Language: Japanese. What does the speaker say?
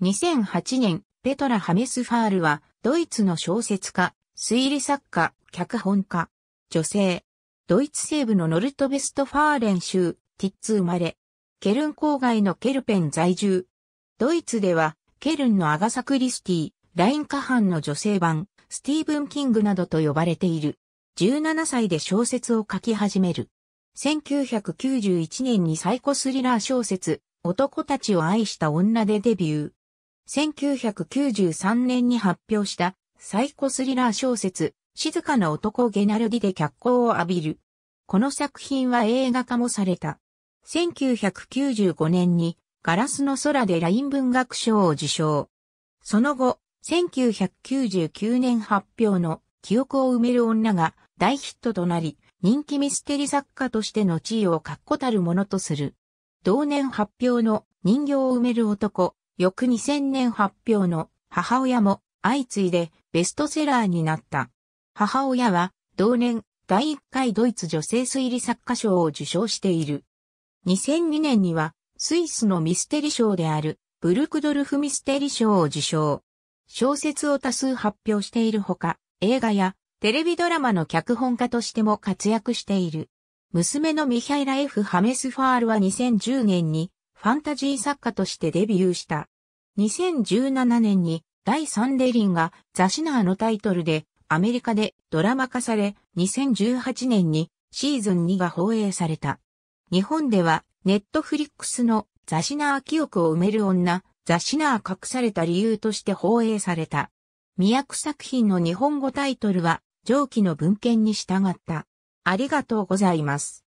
2008年、ペトラ・ハメスファールは、ドイツの小説家、推理作家、脚本家、女性。ドイツ西部のノルトベストファーレン州、ティッツ生まれ。ケルン郊外のケルペン在住。ドイツでは、ケルンのアガサ・クリスティ、ライン河畔の女性版、スティーブン・キングなどと呼ばれている。17歳で小説を書き始める。1991年にサイコスリラー小説、男たちを愛した女でデビュー。1993年に発表したサイコスリラー小説、静かな男ゲナルディで脚光を浴びる。この作品は映画化もされた。1995年にガラスの空でライン文学賞を受賞。その後、1999年発表の記憶を埋める女が大ヒットとなり、人気ミステリ作家としての地位を確固たるものとする。同年発表の人形を埋める男、翌2000年発表の母親も相次いでベストセラーになった。母親は同年第1回ドイツ女性推理作家賞を受賞している。2002年にはスイスのミステリ賞であるブルクドルフミステリ賞を受賞。小説を多数発表しているほか、映画やテレビドラマの脚本家としても活躍している。娘のミヒャイラ・ F・ ハメスファールは2010年にファンタジー作家としてデビューした。2017年に第3レリンがザシナーのタイトルでアメリカでドラマ化され、2018年にシーズン2が放映された。日本ではネットフリックスのザシナー記憶を埋める女、ザシナー隠された理由として放映された。未訳作品の日本語タイトルは上記の文献に従った。ありがとうございます。